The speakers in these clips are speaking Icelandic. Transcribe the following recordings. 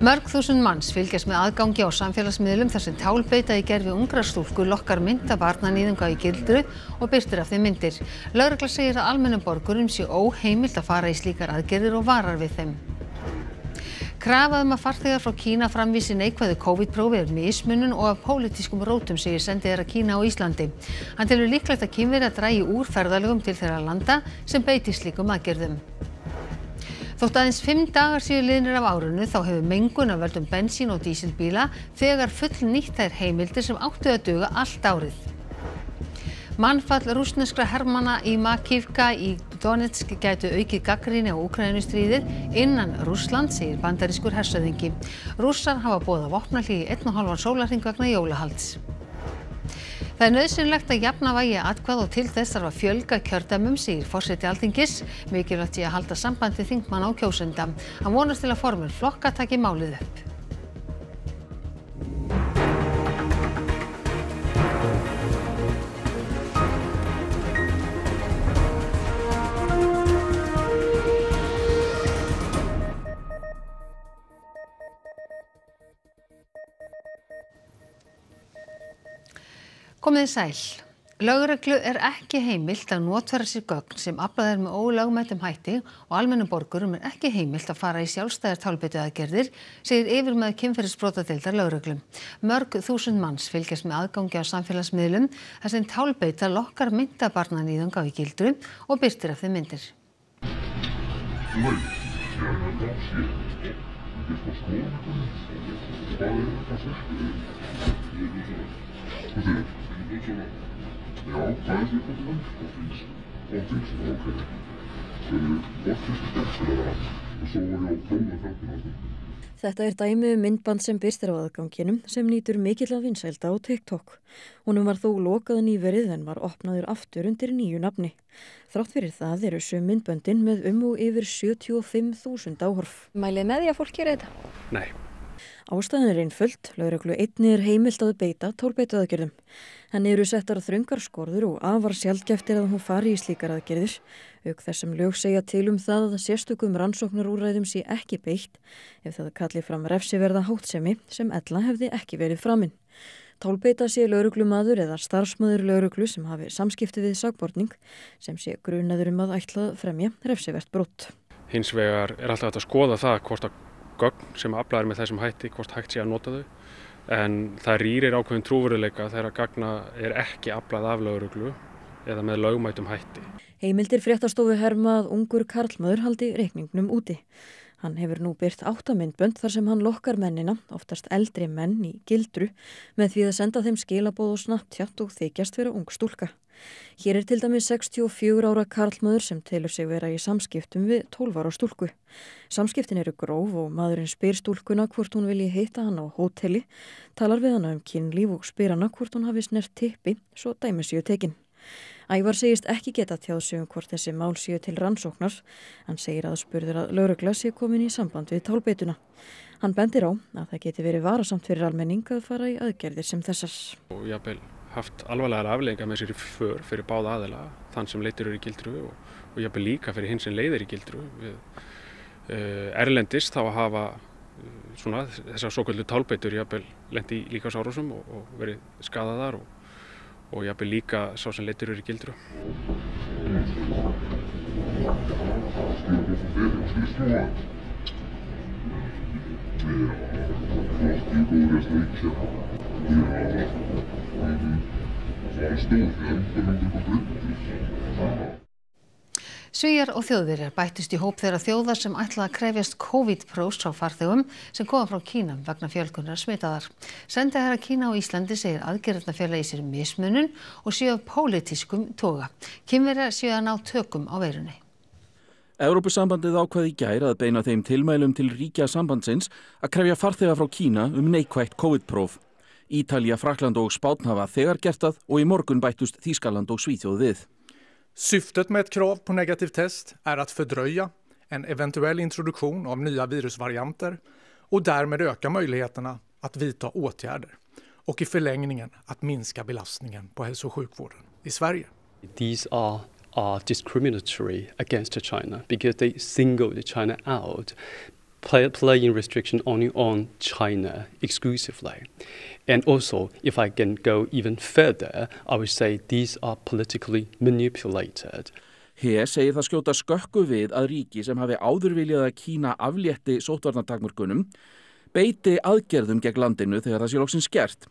Mörg þúsund manns fylgjast með aðgangi á samfélagsmiðlum þar sem tálbeita í gerfi ungra stúlku lokkar mynda barnanýðunga í gildru og byrstir af þeim myndir. Lögregla segir að almennum borgurum sé óheimilt að fara í slíkar aðgerðir og varar við þeim. Krafaðum að farþegar frá Kína framvísi neikvæðu COVID-prófi er mismunun og af pólitískum rótum segir sendið þeirra Kína á Íslandi. Hann telur líklegt að kynverið að drægi úr ferðalögum til þeirra landa sem beiti slíkum aðgerðum. Þótt aðeins fimm dagar séu liðnir af árunu þá hefur mengun af völdum bensín og dísilbíla þegar full nýtt þær heimildir sem áttu að duga allt árið. Mannfall rúsneskra hermana í Makivka í Donetsk gætu aukið gaggrinni á Ukraínustríðið innan Rússland, segir bandarískur hersöðingi. Rússar hafa bóða vopnalí í einn og halvan sólarring vegna jólahalds. Það er nöðsynlegt að jafna vægi atkvað og til þess þarf að fjölga kjördæmum, segir fórseti alþingis. Mikilvægt sé að halda sambandi þingmann á kjósenda. Hann vonast til að formur flokka taki málið upp. Komið þið sæl. Lögreglu er ekki heimilt að notfæra sér gögn sem aflað er með ólögmættum hætti og almennum borgurum er ekki heimilt að fara í sjálfstæðar tálbyttu aðgerðir, segir yfirmaður kynferðisbrotadeildar lögreglu. Mörg þúsund manns fylgjast með aðgangi á samfélagsmiðlum þar sem tálbytta lokkar myndabarnanýðung á í gildru og byrtir af þeim myndir. Nei. Svona, já, það er því hvað það er, óttins, óttins, ok. Óttins er skemmtilega og svo var ég á á þetta. Þetta er dæmi um myndband sem byrstir á aðganginum sem nýtur mikill að vinsælda á TikTok. Húnum var þó lokað nýverið en var opnaður aftur undir nýju nafni. Þrátt fyrir það eru söm myndböndin með um og yfir 75.000 áhorf. Mælið með því að fólk gera þetta? Nei. Ástæðin er einföld, lauruglu einni er heimilt að beita tólbeitu aðgerðum. Henni eru settar þröngar skorður og afar sjálfgeftir að hún fari í slíkar aðgerðir. Auk þessum lög segja til um það að sérstökum rannsóknarúræðum sé ekki beitt ef það kalli fram refsiverða hátsemi sem ella hefði ekki verið framinn. Tálbeita sé lauruglumadur eða starfsmaður lauruglu sem hafi samskipti við sagbortning sem sé grunaður um að ætlað fremja refsivert brott. Hins vegar er alltaf að skoða það hvort að gögn sem aflæðir með þessum hætti hvort hægt sé að nota þau en það rýrir ákveðin trúveruleika þegar að gagna er ekki aflæð af lauruglu eða með lögmætum hætti. Heimildir fréttastofu hermað ungur Karlmaður haldi reikningnum úti. Hann hefur nú byrt áttamindbönd þar sem hann lokkar mennina, oftast eldri menn í gildru, með því að senda þeim skilabóð og snattjátt og þykjast vera ung stúlka. Hér er til dæmis 64 ára karlmaður sem telur sig vera í samskiptum við 12 ára stúlku. Samskiptin eru gróf og maðurinn spyr stúlkuna hvort hún vilji heita hann á hóteli, talar við hann um kynlíf og spyr hann hvort hún hafi snert tippi, svo dæmisíu tekinn. Ævar segist ekki geta tjáðsugum hvort þessi mál séu til rannsóknar. Hann segir að spurður að laurugla sé komin í samband við tálbeituna. Hann bendir á að það geti verið varasamt fyrir almenning að fara í aðgerðir sem þessar. Og jábel haft alvarlegar afleggingar með sér í för fyrir báða aðela, þann sem leitur eru í gildru og, og jábel líka fyrir hinn sem leiðir í gildru. Við, uh, erlendist þá að hafa uh, svona, þessar svo kvöldu tálbeitur jábel lendi líka sárosum og, og verið skadaðar og og jápil líka sá sem letur eru í gildru. Svíjar og þjóðverjar bættist í hóp þeirra þjóðar sem ætlaði að krefjast COVID-prófs á farþegum sem koma frá Kína vegna fjölkunar smitaðar. Sendið herra Kína á Íslandi segir aðgerðna fjöla í sér mismunun og séu af pólitískum toga. Kynverjar séu að ná tökum á veirunni. Európusambandið ákvaði gær að beina þeim tilmælum til ríkja sambandsins að krefja farþega frá Kína um neikvægt COVID-próf. Ítalja, Frakland og Spátn hafa þegar gertað og í morgun bættust Þískaland og Svíþjóð við. Syftet med ett krav på negativt test är att fördröja en eventuell introduktion av nya virusvarianter och därmed öka möjligheterna att vidta åtgärder och i förlängningen att minska belastningen på hälso och sjukvården i Sverige. These are, are discriminatory against China because they single China out play, playing restriction only on China exclusively. And also, if I can go even further, I would say these are politically manipulated. He segir það skjóta skökku við að ríki sem hafi áður viljað að Kína aflétti sótvarnatakmörkunum beiti aðgerðum gegn landinu þegar það sé lóksins gert.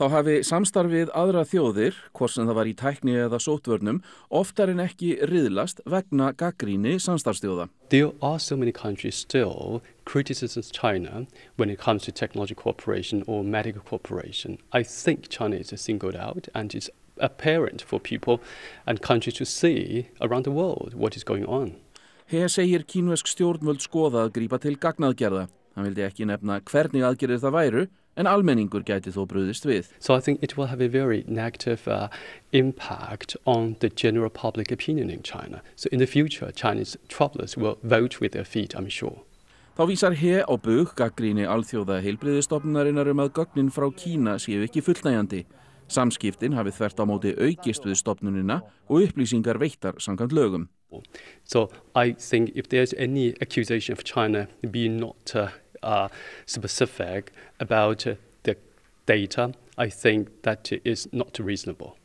Þá hafi samstarfið aðra þjóðir, hvort sem það var í tækni eða sótvörnum, oftar en ekki riðlast vegna gaggríni samstarfstjóða. There are so many countries still criticizing China when it comes to technology cooperation or medical cooperation. I think China is singled out and it's apparent for people and countries to see around the world what is going on. Hea segir kínvesk stjórnvöld skoða að grípa til gagnaðgerða. Hann vildi ekki nefna hvernig aðgerðir það væru en almenningur gæti þó brúðist við. So I think it will have a very negative uh, impact on the general public opinion in China. So in the future, Chinese travelers will vote with their feet, I'm sure. Þá vísar he á bug gaggríni alþjóða heilbriðistofnunarinnar um að gögnin frá Kína séu ekki fullnægjandi. Samskiptin hafið þvert á móti aukist við stopnunina og upplýsingar veittar samkvæmt lögum. So I think if there's any accusation of China being not uh, uh, specific about uh, the data, I think that is not reasonable.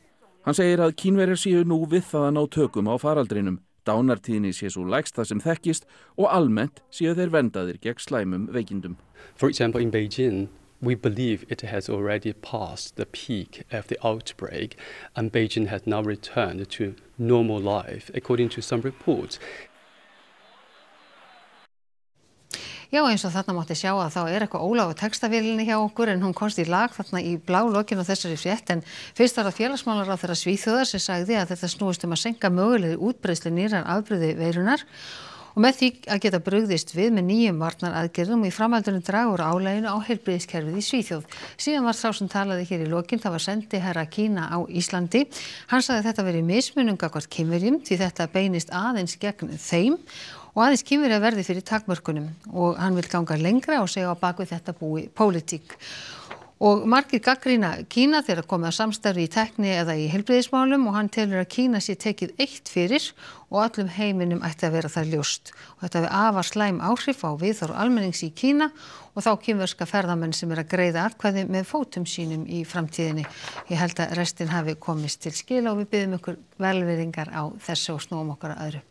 Hann segir að kínverjar séu nú við það að ná tökum á faraldrinum. Dánartíðni sé svo lægst það sem þekkist og almennt séu þeir vendaðir gegn slæmum veikindum. For example, in Beijing, we believe it has already passed the peak of the outbreak and Beijing has now returned to normal life, according to some reports. Já eins og þarna mátti sjá að þá er eitthvað óláfu textavílinni hjá okkur en hún komst í lag þarna í blá lokinu þessari frétt. En fyrst var það félagsmálar á þeirra svíþjóðar sem sagði að þetta snúist um að senka mögulegi útbreyslu nýran afbröði veirunar og með því að geta brugðist við með nýjum varnar aðgerðum og í framhaldunum dragur áleginu á heilbriðiskerfið í Svíþjóð. Síðan var sá sem talaði hér í lokin, það var sendi herra Kína á Íslandi. Hann sagði að þetta verið mismununga hvort kymverjum því þetta beinist aðeins gegn þeim og aðeins að verði fyrir takmörkunum og hann vil ganga lengra og segja á bakvið þetta búi pólitík. Og margir gaggrína Kína þegar komið að samstarfi í tekni eða í helbriðismálum og hann telur að Kína sé tekið eitt fyrir og allum heiminum ætti að vera það ljóst. Og þetta við afar slæm áhrif á viðþóru almennings í Kína og þá kýmverska ferðamenn sem er að greiða atkvæði með fótum sínum í framtíðinni. Ég held að restin hafi komist til skila og við byggjum ykkur velveringar á þessu og snúum okkar að öðru.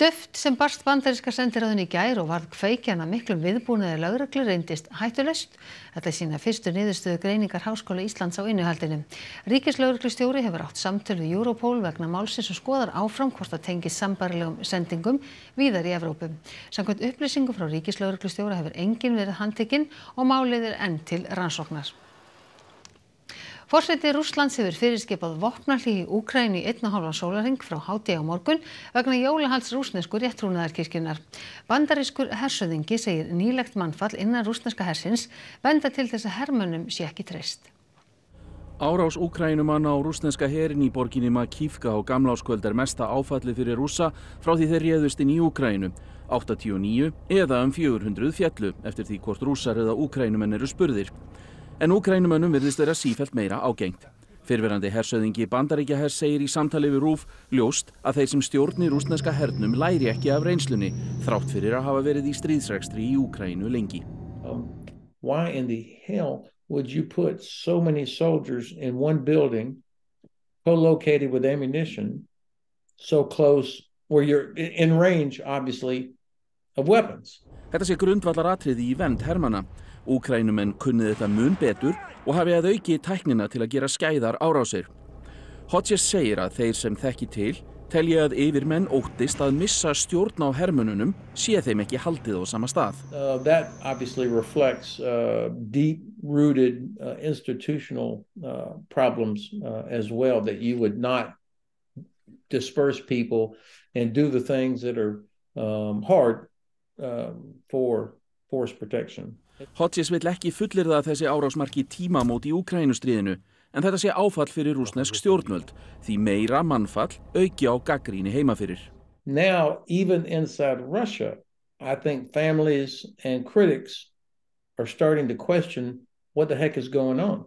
Duft sem barst bandaríska sendiráðun í gær og varð kveikjana miklum viðbúnaði lögreglu reyndist hættulöst. Þetta sína fyrstu niðurstöðu greiningar Háskóla Íslands á innuhaldinu. Ríkislauruglustjóri hefur átt samtöl við Europol vegna málsins og skoðar áfram hvort það tengis sambarilegum sendingum víðar í Evrópu. Samkvæmt upplýsingum frá Ríkislauruglustjóra hefur engin verið handtekinn og málið er enn til rannsóknar. Forseti Rússlands hefur fyrirskipað vopnalli í Úkrænu í einna hálfa sólaring frá háti á morgun vegna jólahalds rúsnesku réttrúnaðarkirkjunar. Bandarískur hersöðingi segir nýlegt mannfall innan rúsneska hersins venda til þess að hermönnum sé ekki treyst. Árás Úkrænumanna á rúsneska herin í borginni Makívka á gamláskvöld er mesta áfalli fyrir rússa frá því þeir réðust inn í Úkrænu. 89 eða um 400 fjallu eftir því hvort rússar eða úkrænumenn eru spurðir en úkrænumönnum virðist vera sífælt meira ágengt. Fyrverandi hersöðingi Bandaríkja hers segir í samtali við Rúf ljóst að þeir sem stjórnir rúsneska hernum læri ekki af reynslunni þrátt fyrir að hafa verið í stríðsregstri í Úkrænu lengi. Um, why in the hell would you put so many soldiers in one building co-located with ammunition so close where you're in range obviously of weapons? Þetta sé grundvallar atriði í vend hermana Úkrænumenn kunnið þetta mun betur og hafi að auki tæknina til að gera skæðar árásir. Hodges segir að þeir sem þekki til telja að yfirmenn óttist að missa stjórn á hermununum sé þeim ekki haldið á sama stað. Uh, that obviously reflects uh, deep-rooted uh, institutional uh, problems uh, as well, that you would not disperse people and do the things that are um, hard um, for force protection. Hodges vill ekki fullirða þessi árásmarki tímamót í Úkrænustriðinu en þetta sé áfall fyrir rúsnesk stjórnvöld því meira mannfall auki á gaggríni heimafyrir. Now even inside Russia I think families and critics are starting to question what the heck is going on.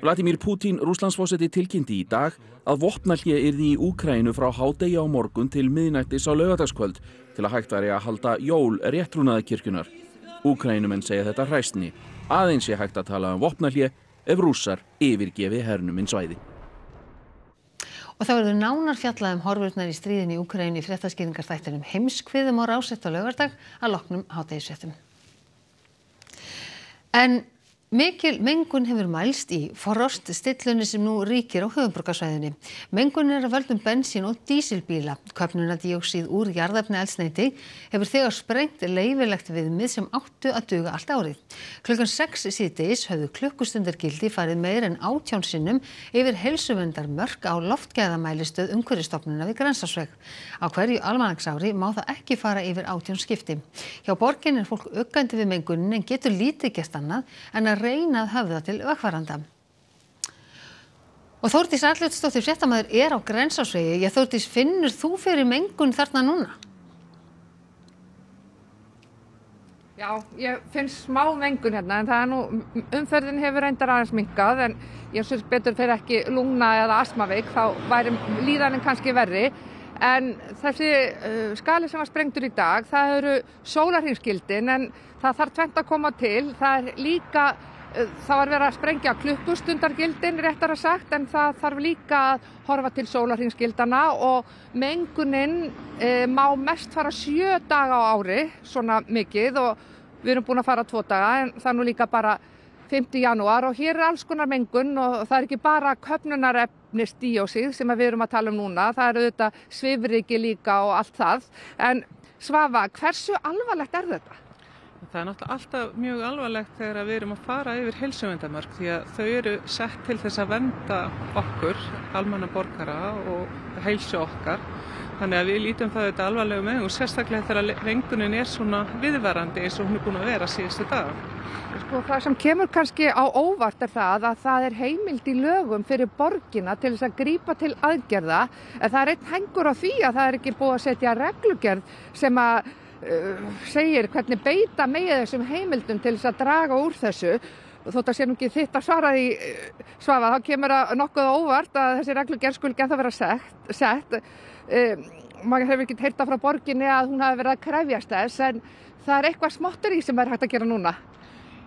Vladimir Putin, rúslandsfósetti, tilkynnti í dag að vopnallið yrði í Úkrænu frá hádegi á morgun til miðnættis á laugadagskvöld til að hægt væri að halda jól réttrúnaðakirkjunar. Úkrænumenn segja þetta hræstni. Aðeins sé hægt að tala um vopnallið ef rússar yfirgefi hernuminn svæði. Og það verður nánar fjallað um horfurnar í stríðin í Úkræni í fréttaskýringarþættinum heimskviðum og rásett á laugardag að loknum hátegisvettum. En Mikil mengun hefur mælst í frost stillunni sem nú ríkir á höfumborgarsvæðinni. Mengun er að völdum bensín og dísilbíla. Köpnunadíóksíð úr jarðafni elsneiti hefur þegar sprengt leifilegt viðmið sem áttu að duga allt árið. Klukkan 6 síðdeis höfðu klukkustundargildi farið meir en átján sinnum yfir helsuvendar mörg á loftgæðamælistöð umhverjastofnuna við Grensásveg. Á hverju almanagsári má það ekki fara yfir átján skipti. Hjá borgin er fólk uggandi við mengunin en getur lítið gest annað en að reyna að höfða til vegfaranda. Og Þórdís Arljótsdóttir fréttamaður er á grensásvegi. Ég Þórdís, finnur þú fyrir mengun þarna núna? Já, ég finn smá mengun hérna en það er nú, umferðin hefur reyndar aðeins minkað en ég syns betur fyrir ekki lungna eða asmaveik þá væri líðanin kannski verri en þessi uh, skali sem var sprengtur í dag það eru sólarhinsgildin en það þarf tvent að koma til. Það er líka uh, það var verið að sprengja klukkustundargildin réttar að sagt en það þarf líka að horfa til sólarhinsgildana og mengunin uh, má mest fara sjö daga á ári svona mikið og við erum búin að fara tvo daga en það er nú líka bara 5. janúar og hér er alls konar mengun og það er ekki bara köpnunarefnis díósið sem við erum að tala um núna, það eru auðvitað svifriki líka og allt það. En Svafa, hversu alvarlegt er þetta? Það er náttúrulega alltaf mjög alvarlegt þegar við erum að fara yfir heilsumvendamörk því að þau eru sett til þess að venda okkur, almanna borgara og heilsu okkar. Þannig að við lítum það þetta alvarlega með og sérstaklega þegar vengunin er svona viðvarandi eins og hún er búin að vera síðustu dag. Sko það sem kemur kannski á óvart er það að það er heimild í lögum fyrir borgina til þess að grípa til aðgerða. En það er einn hengur á því að það er ekki búið að setja reglugerð sem að uh, segir hvernig beita með þessum heimildum til þess að draga úr þessu. Þótt að sé nú ekki þitt að svara því uh, svafa þá kemur að nokkuð óvart að þessi reglugerð skul geta vera sett, sett. Um, maður hefur ekki heyrta frá borginni að hún hafi verið að krefjast þess en það er eitthvað smottur í sem er hægt að gera núna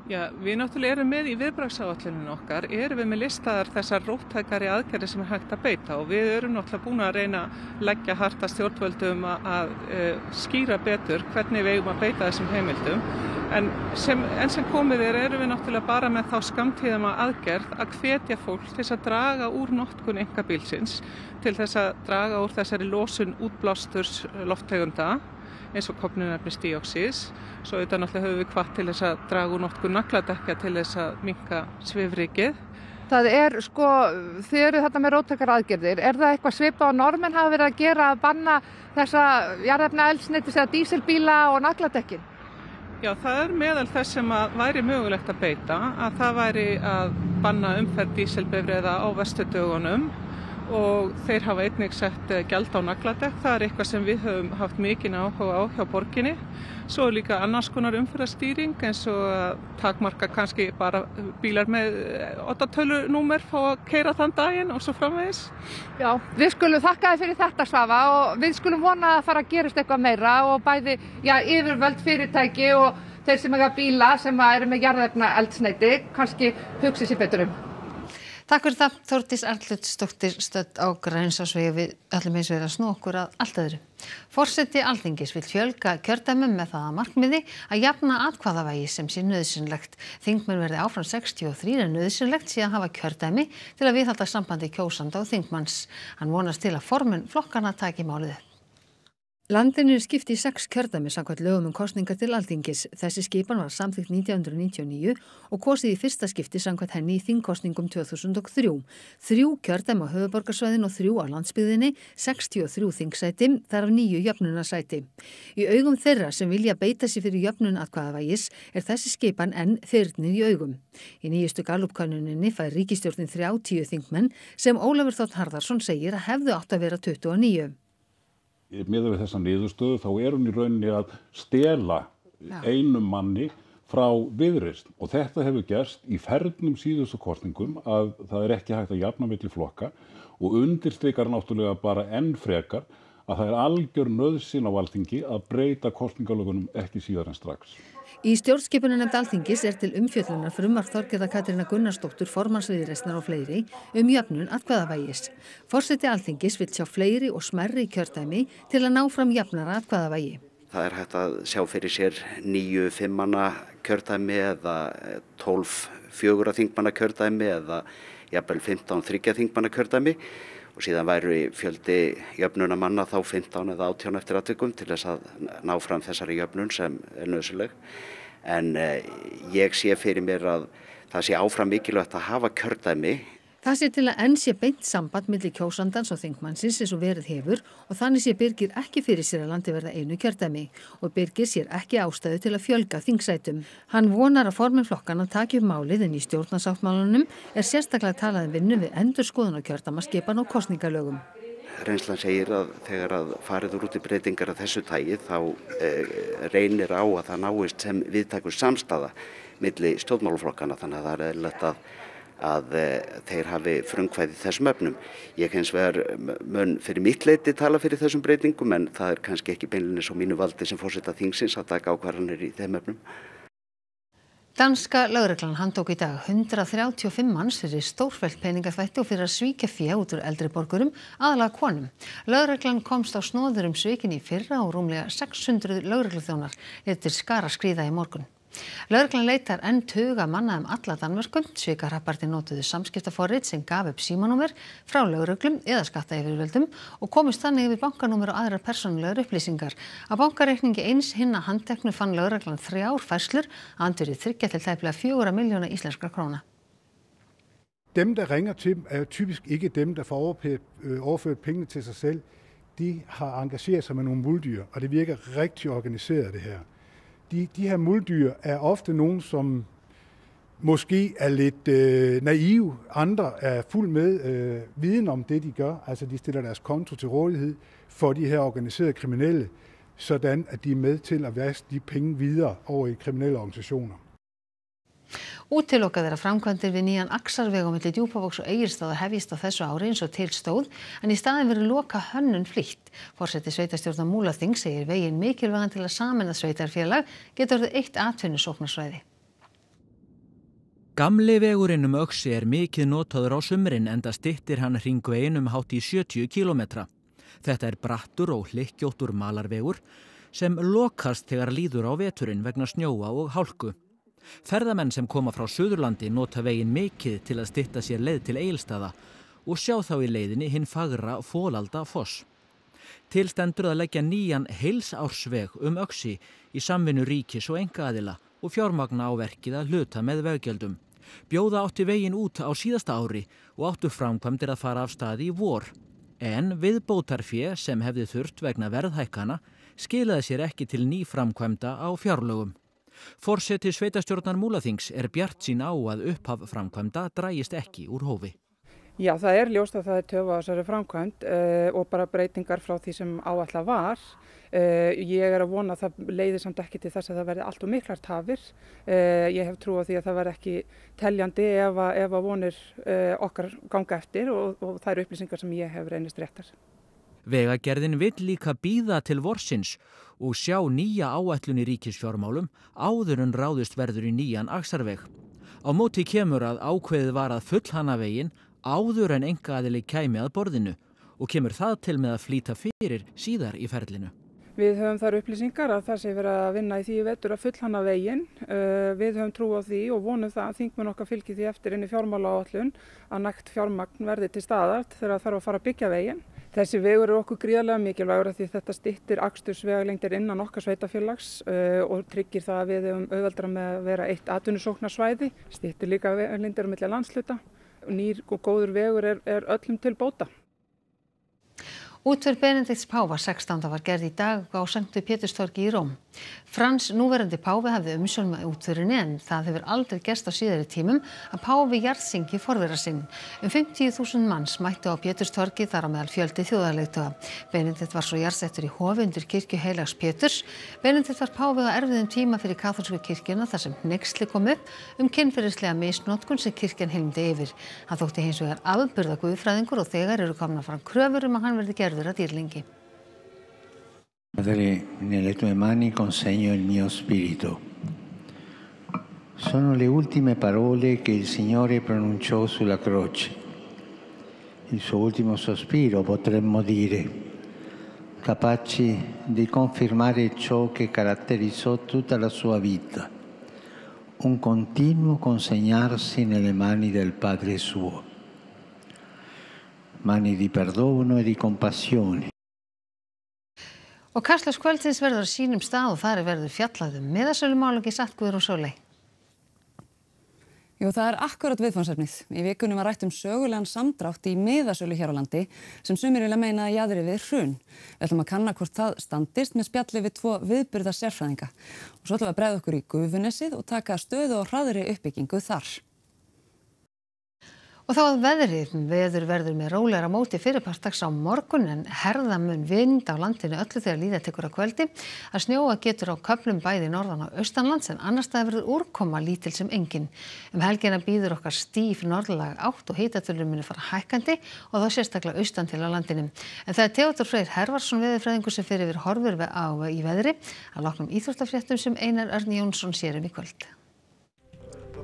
Já, við náttúrulega erum með í viðbragsáalluninu okkar, erum við með listaðar þessar róttækari aðgerði sem er hægt að beita og við erum náttúrulega búin að reyna að leggja harta stjórnvöldum að, að, að e, skýra betur hvernig við eigum að beita þessum heimildum. En sem, en sem komið er erum við náttúrulega bara með þá skamtíðama aðgerð að hvetja fólk til þess að draga úr notkun enga bílsins, til þess að draga úr þessari losun útblásturs lofttegunda eins og kopnunarfni stíóksís. Svo auðvitað náttúrulega höfum við hvart til þess að draga úr nokkur nakladekja til þess að minka svifrikið. Það er sko, þið eru þetta með róttakar aðgerðir, er það eitthvað svipa á normen hafa verið að gera að banna þessa jarðefna eldsnittis eða dísilbíla og nakladekkin? Já, það er meðal þess sem að væri mögulegt að beita, að það væri að banna umferð dísilbifriða á vestudögunum og þeir hafa einnig sett eh, gjald á nagladekk. Það er eitthvað sem við höfum haft mikinn áhuga á hjá borginni. Svo er líka annars konar umfyrastýring eins og takmarka kannski bara bílar með 8-tölunúmer fá að keira þann daginn og svo framvegis. Já, við skulum þakka þið fyrir þetta Svafa og við skulum vona að fara að gerast eitthvað meira og bæði já, yfirvöld fyrirtæki og þeir sem eiga bíla sem eru með jarðefna eldsneiti kannski hugsi sér betur um. Takk fyrir það, Þórtís Arlutsdóttir stödd á Grænsásvegi við öllum eins og er að snú okkur að allt öðru. Forseti Alþingis vil fjölga kjördæmum með það að markmiði að jafna atkvaðavægi sem sé nöðsynlegt. Þingmenn verði áfram 63 er nöðsynlegt síðan hafa kjördæmi til að viðhalda sambandi kjósanda og þingmanns. Hann vonast til að formun flokkarna taki málið upp. Landinu er skipt í sex kjördæmi samkvæmt lögum um kostningar til alþingis. Þessi skipan var samþygt 1999 og kosið í fyrsta skipti samkvæmt henni í þingkostningum 2003. Þrjú kjördæmi á höfuborgarsvæðin og þrjú á landsbyðinni, 63 þingsæti, þar af nýju jöfnunarsæti. Í augum þeirra sem vilja beita sér fyrir jöfnun atkvaðavægis er þessi skipan enn þyrnið í augum. Í nýjustu galupkannuninni fær ríkistjórnin 30 þingmenn sem Ólafur Þótt Harðarsson segir að hefðu átt að vera 29 miða við þessa niðurstöðu þá er hún í rauninni að stela Já. einum manni frá viðreist og þetta hefur gerst í fernum síðustu kostningum að það er ekki hægt að jafna milli flokka og undirstrykar náttúrulega bara enn frekar að það er algjör nöðsinn á alþingi að breyta kostningalögunum ekki síðar en strax. Í stjórnskipununemnd alþingis er til umfjöllunar frumvarp Þorgerða Katrina Gunnarsdóttur formansviðreistnar og fleiri um jöfnun atkvæðavægis. Forseti alþingis vil sjá fleiri og smerri kjördæmi til að ná fram jafnara atkvæðavægi. Það er hægt að sjá fyrir sér nýju fimmanna kjördæmi eða tólf fjögura þingmanna kjördæmi eða jafnvel 15 þryggja þingmanna kjördæmi og síðan væri fjöldi jöfnuna manna þá 15 eða 18 eftir aðtökum til þess að ná fram þessari jöfnun sem er nöðsuleg. En eh, ég sé fyrir mér að það sé áfram mikilvægt að hafa kjördæmi Það sé til að enn sé beint samband millir kjósandans og þingmannsins eins og verið hefur og þannig sé Birgir ekki fyrir sér að landi verða einu kjördæmi og Birgir sér ekki ástæðu til að fjölga þingsætum. Hann vonar að formin flokkan að takja upp málið en í stjórnarsáttmálunum er sérstaklega talað um vinnu við endur skoðun og kjördamaskipan og kostningalögum. Reynslan segir að þegar að fariður út í breytingar af þessu tægi þá eh, reynir á að það náist sem viðtakur samstaða millir stjórnmáluflokkana þannig að það að eh, þeir hafi frumkvæði þessum öfnum. Ég hens vegar mun fyrir mitt leiti tala fyrir þessum breytingum en það er kannski ekki beinlinni svo mínu valdi sem fórseta þingsins að taka ákvarðanir í þeim öfnum. Danska lögreglan handtók í dag 135 manns fyrir stórfælt peningaþvætti og fyrir að svíkja fjö út úr eldri borgurum, aðalega konum. Lögreglan komst á snóður um svíkin í fyrra og rúmlega 600 lögregluþjónar letur skara skrýða í morgun. Lörglan leitar enn tuga manna um alla Danmörkum. Svikarapparti notuðu samskiptaforrið sem gaf upp símanúmer frá lögreglum eða skatta yfirvöldum og komist þannig yfir bankanúmer og aðrar persónulegar upplýsingar. Á bankareikningi eins hinna handteknu fann lögreglan þrjár færslur að andurið þryggja til tæplega fjóra miljóna íslenskra króna. Dem, der ringer til dem, er typisk ikke dem, der får overført pengene til sig selv. De har engageret sig med nogle muldyr, og det virker rigtig organiseret det her de, de her muldyr er ofte nogen, som måske er lidt øh, naive. Andre er fuld med øh, viden om det, de gør. Altså de stiller deres konto til rådighed for de her organiserede kriminelle, sådan at de er med til at vaske de penge videre over i kriminelle organisationer. Útilokað er að framkvæmdir við nýjan Axarveg á milli Djúpavogs og Egilsstaða hefjist á þessu ári eins og til stóð en í staðin verið loka hönnun flýtt. Fórseti sveitastjórna Múlaþing segir veginn mikilvægan til að saminna sveitarfélag getur þau eitt atvinnusóknarsvæði. Gamli vegurinn um Öksi er mikið notaður á sumrin enda stittir hann hringu einum hátt í 70 kilometra. Þetta er brattur og hlikkjóttur malarvegur sem lokast þegar líður á veturinn vegna snjóa og hálku. Ferðamenn sem koma frá Suðurlandi nota veginn mikið til að stitta sér leið til Eilstaða og sjá þá í leiðinni hinn fagra fólalda foss. Tilstendur að leggja nýjan heilsársveg um öksi í samvinnu ríkis og engaðila og fjármagna á verkið að hluta með veggjöldum. Bjóða átti veginn út á síðasta ári og áttu framkvæmdir að fara af staði í vor. En viðbótarfje sem hefði þurft vegna verðhækana skilaði sér ekki til ný framkvæmda á fjárlögum. Forseti sveitastjórnar Múlaþings er bjart sín á að upphaf framkvæmda drægist ekki úr hófi. Já, það er ljóst að það er töfu á þessari framkvæmd uh, og bara breytingar frá því sem áallega var. Uh, ég er að vona að það leiðir samt ekki til þess að það verði allt og miklar tafir. Uh, ég hef trú á því að það verði ekki teljandi ef að, ef að vonir okkar ganga eftir og, og það eru upplýsingar sem ég hef reynist réttar. Vegagerðin vill líka býða til vorsins og sjá nýja áætlun í ríkisfjármálum áður en ráðust verður í nýjan aksarveg. Á móti kemur að ákveðið var að fullhana vegin áður en enga aðili kæmi að borðinu og kemur það til með að flýta fyrir síðar í ferlinu. Við höfum þar upplýsingar að það sé verið að vinna í því vetur að fullhanna veginn. Uh, við höfum trú á því og vonum það að þingmun okkar fylgir því eftir inn í fjármála áallun að nægt fjármagn verði til staðar þegar það þarf að fara að byggja veginn. Þessi vegur er okkur gríðarlega mikilvægur því þetta stittir akstursvegalengdir innan okkar sveitafélags uh, og tryggir það að við hefum auðveldra með að vera eitt atvinnusóknarsvæði, stittir líka vegalengdir um milli landsluta. Nýr og góður vegur er, er öllum til bóta. Útverð Benedikts Páfa 16. var gerð í dag á Sanktu Péturstorgi í Róm. Frans núverandi páfi hafði umsjón með útförinni en það hefur aldrei gerst á síðari tímum að páfi jarðsingi forvera sinn. Um 50.000 manns mættu á Péturstorki þar á meðal fjöldi þjóðarleituga. Benedikt var svo jarðsettur í hofi undir kirkju heilags Péturs. Benedikt var páfi á erfiðum tíma fyrir katholsku kirkjuna þar sem nexli kom upp um kynferðislega misnótkun sem kirkjan hilmdi yfir. Hann þótti hins vegar afburða guðfræðingur og þegar eru komna fram kröfur um að hann verði gerður að dýrlingi. Padre, nelle tue mani consegno il mio spirito. Sono le ultime parole che il Signore pronunciò sulla croce. Il suo ultimo sospiro, potremmo dire, capaci di confermare ciò che caratterizzò tutta la sua vita, un continuo consegnarsi nelle mani del Padre suo, mani di perdono e di compassione. Og Kastljós kvöldsins verður á sínum stað og þar er verður fjallaðum miðasölumálungi satt Guður og Sólei. Jú, það er akkurat viðfánsefnið. Í vikunum var rætt um sögulegan samdrátt í miðasölu hér á landi sem sumir vilja meina að jæðri við hrun. Við ætlum að kanna hvort það standist með spjalli við tvo viðbyrða sérfræðinga. Og svo ætlum við að bregða okkur í Guðunessið og taka stöðu og hraðri uppbyggingu þar. Og þá að veðrið, veður verður með rólegra móti fyrirpartags á morgun en herðamun vind á landinu öllu þegar líða tekur að kvöldi. Að snjóa getur á köplum bæði norðan á austanlands en annar staði verður úrkoma lítil sem engin. Um helgina býður okkar stíf norðlag átt og hýtatölur muni fara hækkandi og þá sérstaklega austan til á landinu. En það er Teodor Freyr Hervarsson veðurfræðingur sem fyrir við horfur á í veðri að loknum íþróttafréttum sem Einar Örni Jónsson sérum í kvöld.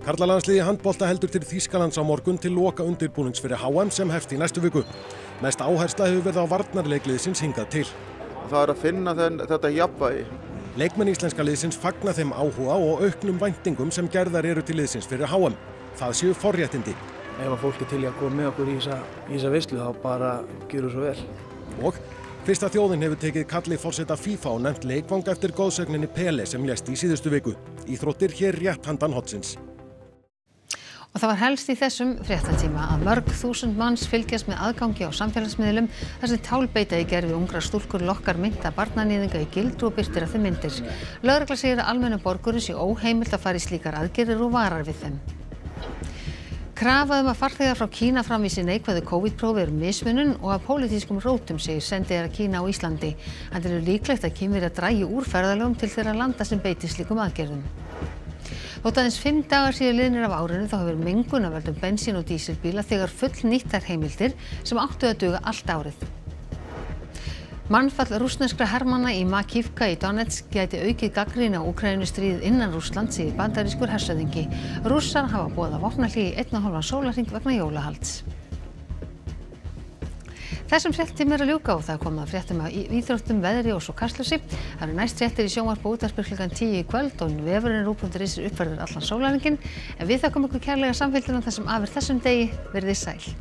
Karlalandsliði handbólta heldur til Þýskalands á morgun til loka undirbúnings fyrir HM sem hefst í næstu viku. Mest áhersla hefur verið á varnarleikliðsins hingað til. Það er að finna þenn, þetta jafnvægi. Leikmenn íslenska liðsins fagna þeim áhuga og auknum væntingum sem gerðar eru til liðsins fyrir HM. Það séu forréttindi. Ef að fólki til að koma með okkur í þessa visslu þá bara gerur svo vel. Og fyrsta þjóðin hefur tekið kallið fórseta FIFA og nefnt leikvang eftir góðsögninni Pele sem lést í síðustu viku. Íþróttir hér rétt handan hotsins. Það var helst í þessum fréttatíma að mörg þúsund manns fylgjast með aðgangi á samfélagsmiðlum þar sem tálbeita í gerfi ungra stúlkur lokkar mynda barnanýðinga í gildru og byrtir af þeim myndir. Lögregla segir að almennu borgurin sé óheimilt að fara í slíkar aðgerir og varar við þeim. Krafaðum að farþegar frá Kína framvísi neikvæðu COVID-prófi er mismunun og að pólitískum rótum segir sendiðar Kína á Íslandi. Hann er líklegt að kynverja drægi úr ferðalögum til þeirra landa sem beiti slíkum aðgerðum. Þótt aðeins fimm dagar síðan liðnir af árinu þá hefur mengun af völdum bensín og dísilbíla þegar full nýttar heimildir sem áttu að duga allt árið. Mannfall rúsneskra hermanna í Makivka í Donetsk gæti aukið gaggrín á Ukrænustríð innan Rúsland síði bandarískur hersöðingi. Rússar hafa bóða vopnalli í einn og hálfan sólarring vegna jólahalds. Þessum fréttum er að ljúka og það kom að fréttum af íþróttum, veðri og svo kastlösi. Það eru næst fréttir í sjónvarp og útvarpur klukkan 10 í kvöld og vefurinn rúpundur ísir uppverður allan sólarningin. En við þakkum ykkur kærlega samfélgina þessum afur þessum degi verðið sæl.